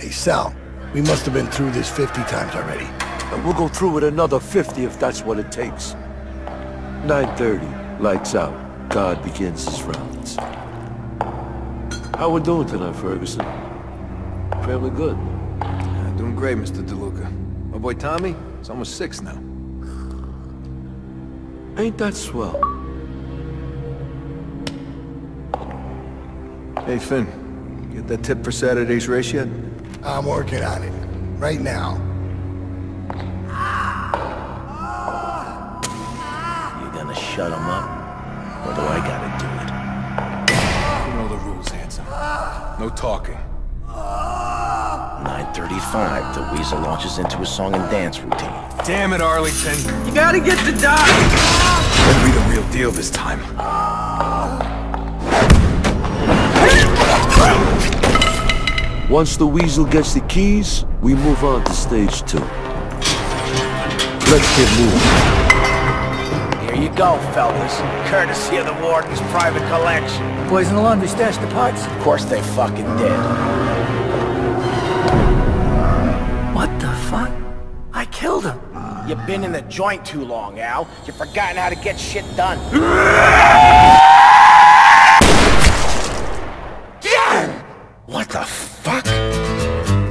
Hey, Sal, we must have been through this 50 times already. And we'll go through it another 50 if that's what it takes. 9.30, lights out. God begins his rounds. How we doing tonight, Ferguson? Family good? Yeah, doing great, Mr. DeLuca. My boy Tommy, he's almost six now. Ain't that swell? Hey, Finn. Get that tip for Saturday's race yet? I'm working on it. Right now. You gonna shut him up? Or do I gotta do it? You know the rules, handsome. No talking. 9.35, the Weasel launches into a song and dance routine. Damn it, Arlington. You gotta get the dog! Better be the real deal this time. Once the Weasel gets the keys, we move on to stage two. Let's get moving. Here you go, fellas. Courtesy of the Warden's private collection. Boys in the laundry stashed the parts. Of course they fucking did. What the fuck? I killed him. You've been in the joint too long, Al. You've forgotten how to get shit done. the fuck?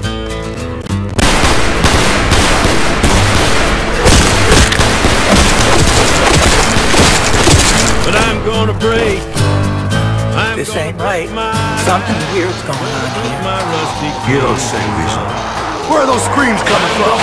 But I'm gonna break. I'm This gonna ain't break right. My, Something weird's going on here. my rusty You don't say, Weasel. Where are those screams coming from?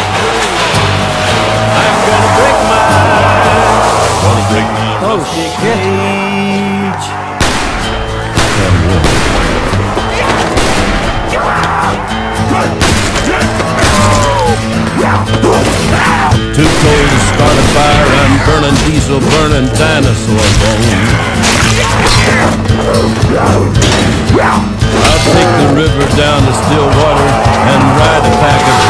too cold to start a fire. I'm burning diesel, burning dinosaur bones. I'll take the river down to Stillwater and ride a pack of